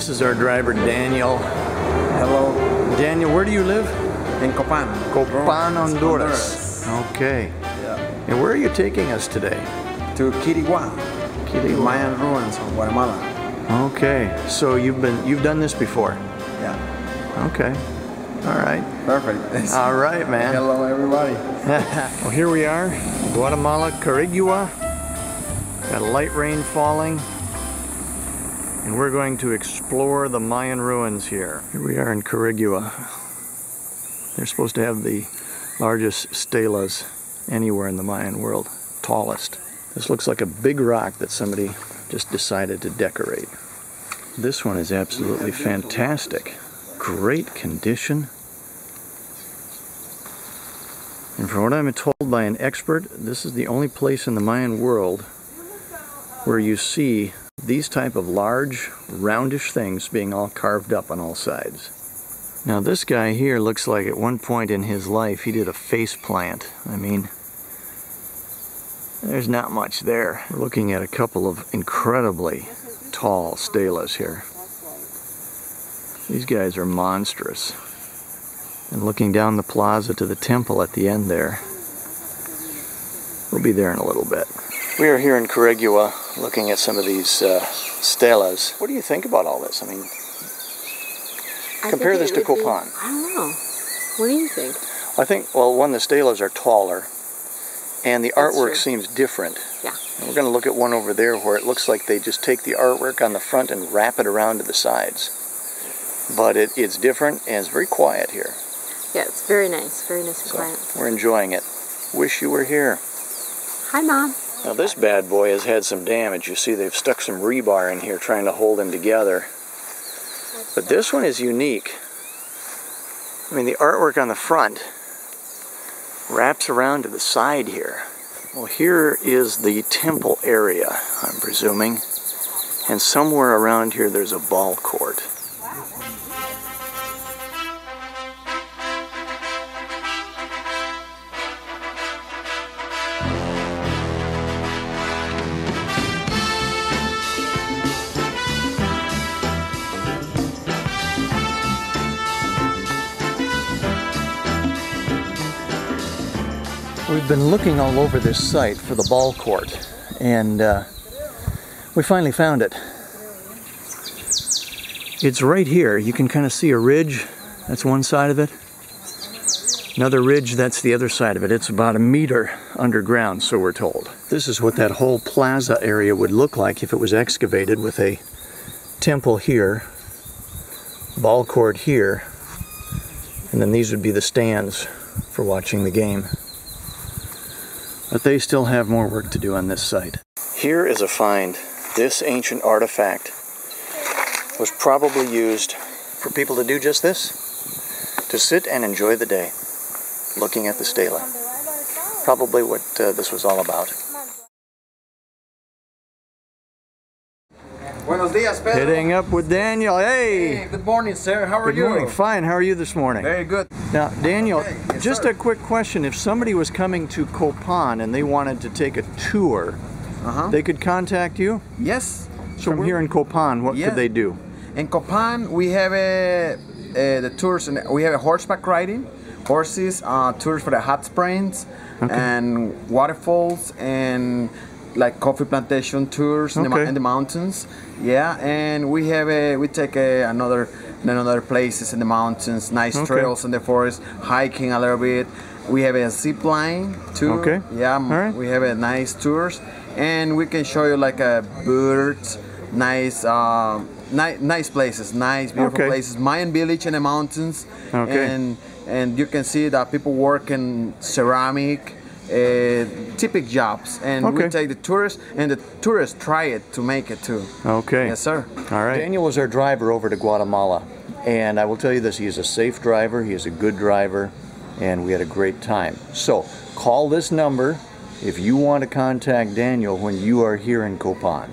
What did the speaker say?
This is our driver, Daniel. Hello. Daniel, where do you live? In Copan. Copan, Honduras. Okay. Yeah. And where are you taking us today? To Quirigua, Quirigua. Mayan ruins of Guatemala. Okay. So you've been you've done this before. Yeah. Okay. All right. Perfect. All right, man. Hello, everybody. well, here we are, Guatemala, Quirigua. Got a light rain falling. And we're going to explore the Mayan ruins here. Here we are in Quirigua. They're supposed to have the largest stelas anywhere in the Mayan world. Tallest. This looks like a big rock that somebody just decided to decorate. This one is absolutely fantastic. Great condition. And from what I'm told by an expert, this is the only place in the Mayan world where you see these type of large, roundish things being all carved up on all sides. Now this guy here looks like at one point in his life he did a face plant. I mean, there's not much there. We're looking at a couple of incredibly tall stelas here. These guys are monstrous. And looking down the plaza to the temple at the end there. We'll be there in a little bit. We are here in Quirigua looking at some of these uh, stelas. What do you think about all this? I mean, I Compare this to would be- Copan. I don't know. What do you think? I think, well, one, the stelas are taller, and the That's artwork true. seems different. Yeah. And we're going to look at one over there where it looks like they just take the artwork on the front and wrap it around to the sides. But it, it's different and it's very quiet here. Yeah, it's very nice. Very nice and So quiet. we're enjoying it. Wish you were here. Hi, Mom. Now this bad boy has had some damage. You see they've stuck some rebar in here trying to hold him together. But this one is unique. I mean the artwork on the front wraps around to the side here. Well here is the temple area, I'm presuming. And somewhere around here there's a ball court. We've been looking all over this site for the ball court, and uh, we finally found it. It's right here. You can kind of see a ridge. That's one side of it. Another ridge, that's the other side of it. It's about a meter underground, so we're told. This is what that whole plaza area would look like if it was excavated with a temple here, ball court here, and then these would be the stands for watching the game. But they still have more work to do on this site. Here is a find. This ancient artifact was probably used for people to do just this to sit and enjoy the day, looking at the stela. Probably what uh, this was all about. Buenos dias, Pedro. Hitting up with Daniel. Hey! Hey, good morning, sir. How are Good you? morning. Fine. How are you this morning? Very good. Now, Daniel, Okay, yes, just sir. a quick question. If somebody was coming to Copan and they wanted to take a tour, Uh-huh. they could contact you? Yes. So from we're- here in Copan, what Yeah. could they do? In Copan, we have a, uh the tours, and we have a horseback riding, horses, uh, tours for the hot springs, and waterfalls, and like coffee plantation tours in, the, in the mountains. Yeah, and we have a we take a, another another places in the mountains, nice Okay. trails in the forest, hiking a little bit. We have a zip line tour. Okay. Yeah, right. we have a nice tours, and we can show you like a birds, nice, uh, ni- nice places, nice beautiful Okay. places. Mayan village in the mountains, Okay. and and you can see that people work in ceramic. Uh, typical jobs, and Okay. we take the tourists, and the tourists try it to make it too. Okay. Yes, sir. All right. Daniel was our driver over to Guatemala. And I will tell you this he is a safe driver, he is a good driver, and we had a great time. So call this number if you want to contact Daniel when you are here in Copan.